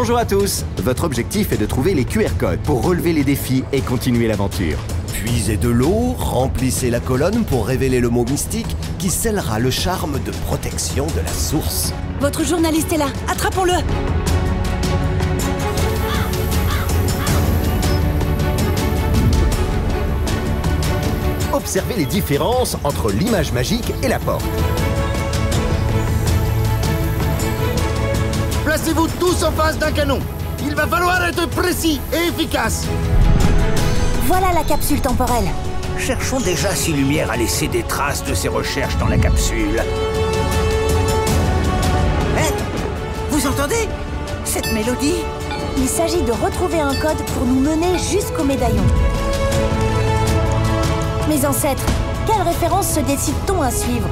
Bonjour à tous Votre objectif est de trouver les QR codes pour relever les défis et continuer l'aventure. Puisez de l'eau, remplissez la colonne pour révéler le mot mystique qui scellera le charme de protection de la source. Votre journaliste est là, attrapons-le Observez les différences entre l'image magique et la porte. Placez-vous tous en face d'un canon. Il va falloir être précis et efficace. Voilà la capsule temporelle. Cherchons déjà si Lumière a laissé des traces de ses recherches dans la capsule. Hé Vous entendez Cette mélodie? Il s'agit de retrouver un code pour nous mener jusqu'au médaillon. Mes ancêtres, quelle référence se décide-t-on à suivre?